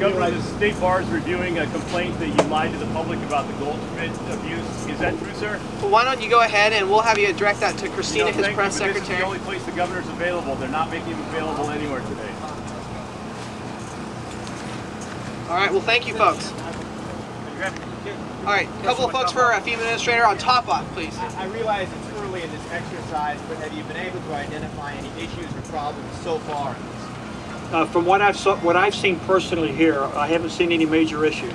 Governor, the state bar is reviewing a complaint that you lied to the public about the gold pit abuse. Is that true, sir? Well, why don't you go ahead and we'll have you direct that to Christina, No, his thank press you, but This is the only place the governor's available. They're not making him available anywhere today. All right, well, thank you, folks. All right, a couple of folks for a FEMA administrator on TOPOFF, please. I realize it's early in this exercise, but have you been able to identify any issues or problems so far in this? Uh, from what I've what I've seen personally here, I haven't seen any major issues.